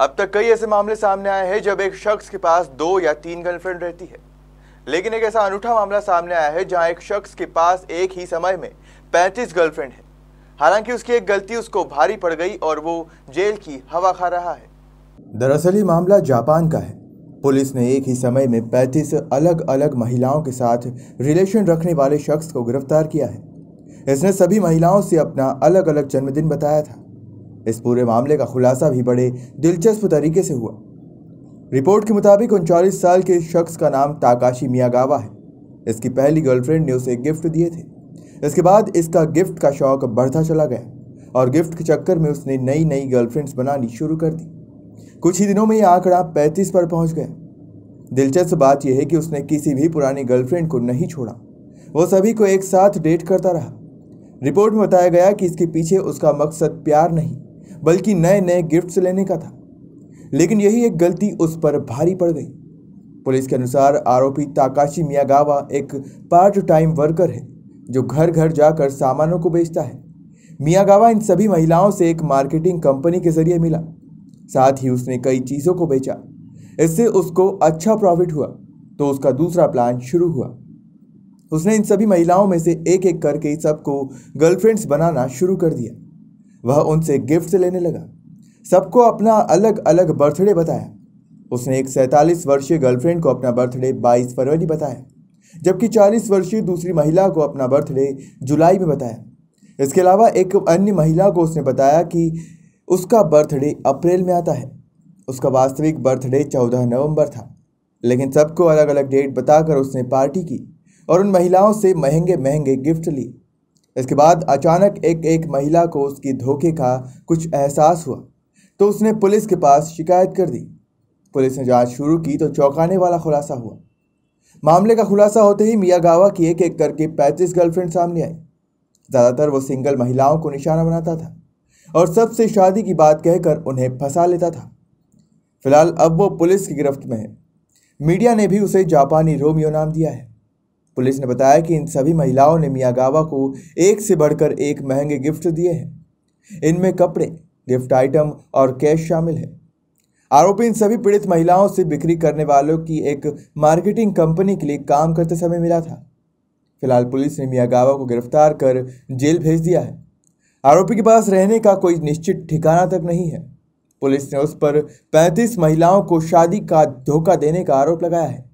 अब तक कई ऐसे मामले सामने आए हैं जब एक शख्स के पास दो या तीन गर्लफ्रेंड रहती है। लेकिन एक ऐसा अनूठा मामला सामने आया है जहाँ एक शख्स के पास एक ही समय में 35 गर्लफ्रेंड है। हालाँकि उसकी एक गलती उसको भारी पड़ गई और वो जेल की हवा खा रहा है। दरअसल ये मामला जापान का है। पुलिस ने एक ही समय में 35 अलग अलग महिलाओं के साथ रिलेशन रखने वाले शख्स को गिरफ़्तार किया है। इसने सभी महिलाओं से अपना अलग अलग जन्मदिन बताया था। इस पूरे मामले का खुलासा भी बड़े दिलचस्प तरीके से हुआ। रिपोर्ट के मुताबिक उनचालीस साल के शख्स का नाम ताकाशी मियागावा है। इसकी पहली गर्लफ्रेंड ने उसे गिफ्ट दिए थे। इसके बाद इसका गिफ्ट का शौक बढ़ता चला गया और गिफ्ट के चक्कर में उसने नई नई गर्लफ्रेंड्स बनानी शुरू कर दी। कुछ ही दिनों में यह आंकड़ा पैंतीस पर पहुँच गया। दिलचस्प बात यह है कि उसने किसी भी पुरानी गर्लफ्रेंड को नहीं छोड़ा। वो सभी को एक साथ डेट करता रहा। रिपोर्ट में बताया गया कि इसके पीछे उसका मकसद प्यार नहीं। बल्कि नए नए गिफ्ट्स लेने का था। लेकिन यही एक गलती उस पर भारी पड़ गई। पुलिस के अनुसार आरोपी ताकाशी मियागावा एक पार्ट टाइम वर्कर है, जो घर घर जाकर सामानों को बेचता है। मियागावा इन सभी महिलाओं से एक मार्केटिंग कंपनी के ज़रिए मिला, साथ ही उसने कई चीज़ों को बेचा। इससे उसको अच्छा प्रॉफिट हुआ तो उसका दूसरा प्लान शुरू हुआ। उसने इन सभी महिलाओं में से एक एक करके सबको गर्लफ्रेंड्स बनाना शुरू कर दिया। वह उनसे गिफ्ट लेने लगा। सबको अपना अलग अलग बर्थडे बताया। उसने एक सैंतालीस वर्षीय गर्लफ्रेंड को अपना बर्थडे 22 फरवरी बताया, जबकि 40 वर्षीय दूसरी महिला को अपना बर्थडे जुलाई में बताया। इसके अलावा एक अन्य महिला को उसने बताया कि उसका बर्थडे अप्रैल में आता है। उसका वास्तविक बर्थडे चौदह नवंबर था, लेकिन सबको अलग अलग डेट बताकर उसने पार्टी की और उन महिलाओं से महँगे महँगे गिफ्ट लिए। इसके बाद अचानक एक एक महिला को उसकी धोखे का कुछ एहसास हुआ। तो उसने पुलिस के पास शिकायत कर दी। पुलिस ने जाँच शुरू की तो चौंकाने वाला खुलासा हुआ। मामले का खुलासा होते ही मियाँ गावा की एक एक करके पैंतीस गर्लफ्रेंड सामने आई। ज़्यादातर वो सिंगल महिलाओं को निशाना बनाता था और सबसे शादी की बात कहकर उन्हें फंसा लेता था। फ़िलहाल अब वो पुलिस की गिरफ्त में है। मीडिया ने भी उसे जापानी रोमियो नाम दिया है। पुलिस ने बताया कि इन सभी महिलाओं ने मियागावा को एक से बढ़कर एक महँगे गिफ्ट दिए हैं। इनमें कपड़े, गिफ्ट आइटम और कैश शामिल है। आरोपी इन सभी पीड़ित महिलाओं से बिक्री करने वालों की एक मार्केटिंग कंपनी के लिए काम करते समय मिला था। फ़िलहाल पुलिस ने मियागावा को गिरफ़्तार कर जेल भेज दिया है। आरोपी के पास रहने का कोई निश्चित ठिकाना तक नहीं है। पुलिस ने उस पर 35 महिलाओं को शादी का धोखा देने का आरोप लगाया है।